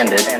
ended.